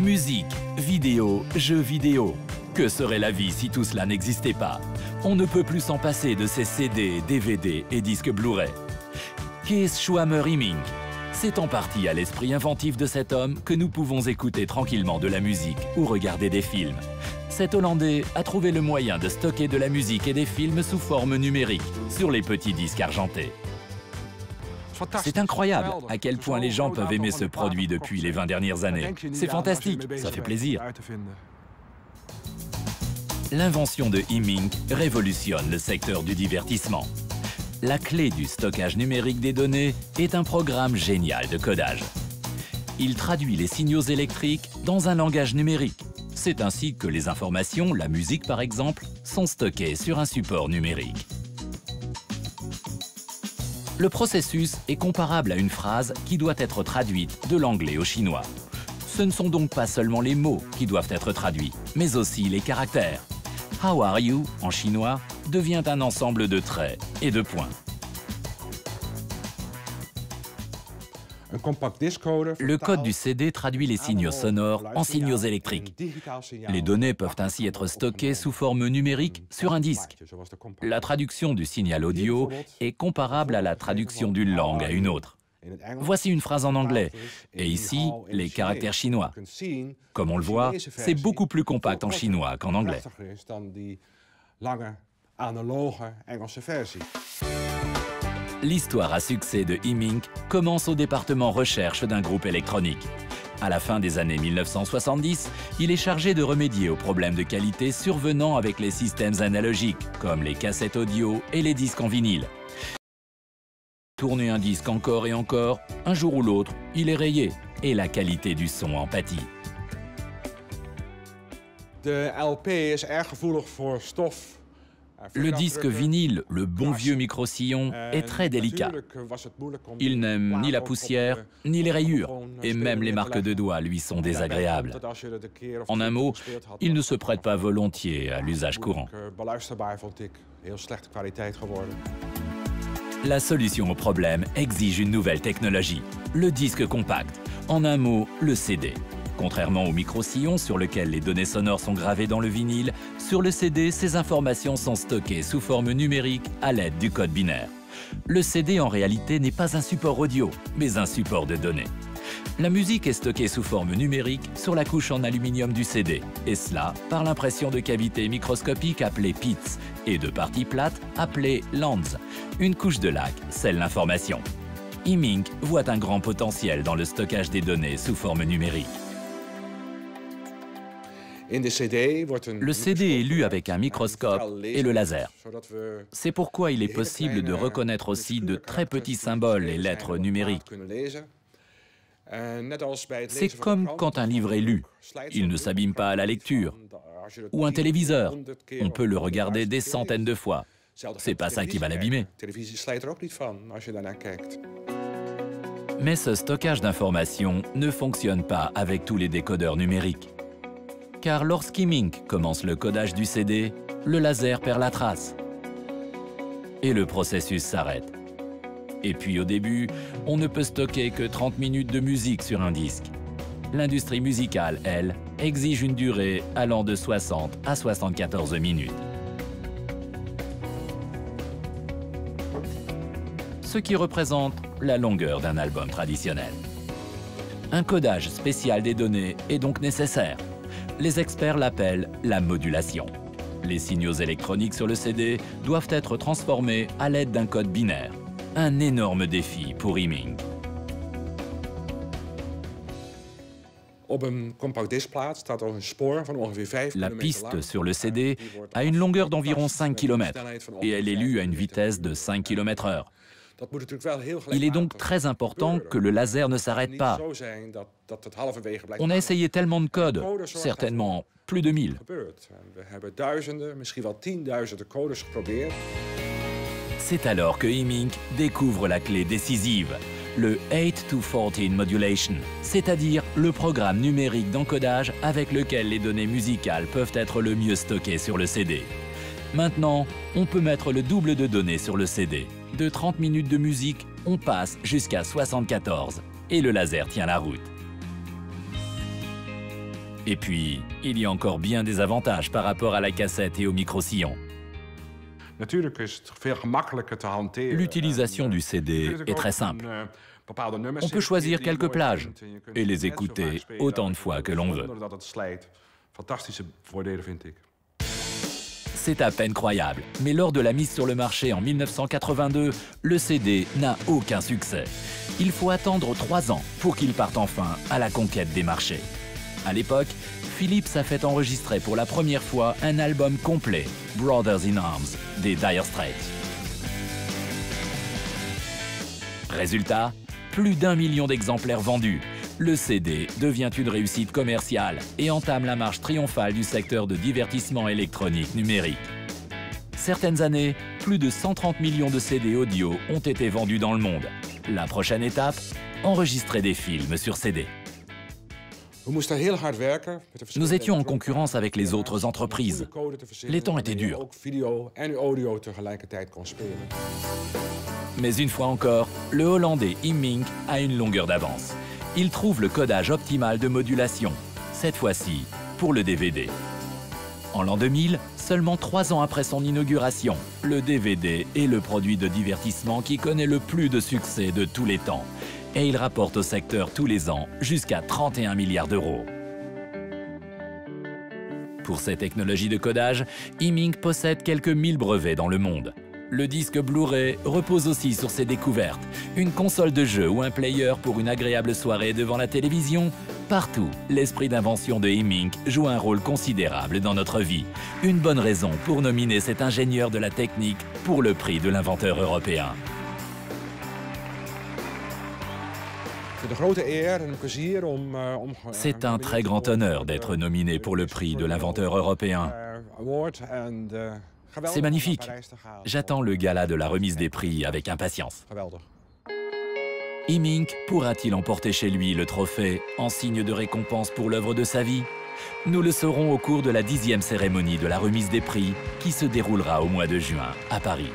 Musique, vidéo, jeux vidéo. Que serait la vie si tout cela n'existait pas? On ne peut plus s'en passer de ces CD, DVD et disques Blu-ray. Kees Schwammer Iming. C'est en partie à l'esprit inventif de cet homme que nous pouvons écouter tranquillement de la musique ou regarder des films. Cet Hollandais a trouvé le moyen de stocker de la musique et des films sous forme numérique sur les petits disques argentés. C'est incroyable à quel point les gens peuvent aimer ce produit depuis les 20 dernières années. C'est fantastique, ça fait plaisir. L'invention de Imink révolutionne le secteur du divertissement. La clé du stockage numérique des données est un programme génial de codage. Il traduit les signaux électriques dans un langage numérique. C'est ainsi que les informations, la musique par exemple, sont stockées sur un support numérique. Le processus est comparable à une phrase qui doit être traduite de l'anglais au chinois. Ce ne sont donc pas seulement les mots qui doivent être traduits, mais aussi les caractères. How are you en chinois devient un ensemble de traits et de points. Le code du CD traduit les signaux sonores en signaux électriques. Les données peuvent ainsi être stockées sous forme numérique sur un disque. La traduction du signal audio est comparable à la traduction d'une langue à une autre. Voici une phrase en anglais, et ici, les caractères chinois. Comme on le voit, c'est beaucoup plus compact en chinois qu'en anglais. L'histoire à succès de Imink commence au département recherche d'un groupe électronique. À la fin des années 1970, il est chargé de remédier aux problèmes de qualité survenant avec les systèmes analogiques, comme les cassettes audio et les disques en vinyle. Tourner un disque encore et encore, un jour ou l'autre, il est rayé et la qualité du son en pâtit. Le disque vinyle, le bon vieux micro-sillon, est très délicat. Il n'aime ni la poussière, ni les rayures, et même les marques de doigts lui sont désagréables. En un mot, il ne se prête pas volontiers à l'usage courant. La solution au problème exige une nouvelle technologie, le disque compact. En un mot, le CD. Contrairement au micro-sillon sur lequel les données sonores sont gravées dans le vinyle, sur le CD, ces informations sont stockées sous forme numérique à l'aide du code binaire. Le CD en réalité n'est pas un support audio, mais un support de données. La musique est stockée sous forme numérique sur la couche en aluminium du CD, et cela par l'impression de cavités microscopiques appelées pits et de parties plates appelées lands. Une couche de lac scelle l'information. E-Mink voit un grand potentiel dans le stockage des données sous forme numérique. Le CD est lu avec un microscope et le laser. C'est pourquoi il est possible de reconnaître aussi de très petits symboles et lettres numériques. C'est comme quand un livre est lu. Il ne s'abîme pas à la lecture. Ou un téléviseur. On peut le regarder des centaines de fois. C'est pas ça qui va l'abîmer. Mais ce stockage d'informations ne fonctionne pas avec tous les décodeurs numériques car lorsqu'Imink commence le codage du CD, le laser perd la trace. Et le processus s'arrête. Et puis au début, on ne peut stocker que 30 minutes de musique sur un disque. L'industrie musicale, elle, exige une durée allant de 60 à 74 minutes. Ce qui représente la longueur d'un album traditionnel. Un codage spécial des données est donc nécessaire les experts l'appellent la modulation. Les signaux électroniques sur le CD doivent être transformés à l'aide d'un code binaire. Un énorme défi pour Iming. La piste sur le CD a une longueur d'environ 5 km et elle est lue à une vitesse de 5 km h il est donc très important que le laser ne s'arrête pas. On a essayé tellement de codes, certainement plus de 1000. C'est alors que Imink découvre la clé décisive, le 8 to 14 modulation, c'est-à-dire le programme numérique d'encodage avec lequel les données musicales peuvent être le mieux stockées sur le CD. Maintenant, on peut mettre le double de données sur le CD. De 30 minutes de musique, on passe jusqu'à 74. Et le laser tient la route. Et puis, il y a encore bien des avantages par rapport à la cassette et au micro-sillon. L'utilisation du CD est très simple. On peut choisir quelques plages et les écouter autant de fois que l'on veut. C'est à peine croyable, mais lors de la mise sur le marché en 1982, le CD n'a aucun succès. Il faut attendre trois ans pour qu'il parte enfin à la conquête des marchés. À l'époque, Philips a fait enregistrer pour la première fois un album complet, Brothers in Arms, des Dire Straits. Résultat, plus d'un million d'exemplaires vendus. Le CD devient une réussite commerciale et entame la marche triomphale du secteur de divertissement électronique numérique. Certaines années, plus de 130 millions de CD audio ont été vendus dans le monde. La prochaine étape, enregistrer des films sur CD. Nous étions en concurrence avec les autres entreprises. Les temps étaient durs. Mais une fois encore, le Hollandais Immink a une longueur d'avance. Il trouve le codage optimal de modulation, cette fois-ci pour le DVD. En l'an 2000, seulement trois ans après son inauguration, le DVD est le produit de divertissement qui connaît le plus de succès de tous les temps. Et il rapporte au secteur tous les ans jusqu'à 31 milliards d'euros. Pour ces technologies de codage, Immink possède quelques mille brevets dans le monde. Le disque Blu-ray repose aussi sur ses découvertes. Une console de jeu ou un player pour une agréable soirée devant la télévision Partout, l'esprit d'invention de Hemink joue un rôle considérable dans notre vie. Une bonne raison pour nominer cet ingénieur de la technique pour le prix de l'inventeur européen. C'est un très grand honneur d'être nominé pour le prix de l'inventeur européen. C'est magnifique. J'attends le gala de la remise des prix avec impatience. Imink pourra-t-il emporter chez lui le trophée en signe de récompense pour l'œuvre de sa vie? Nous le saurons au cours de la dixième cérémonie de la remise des prix qui se déroulera au mois de juin à Paris.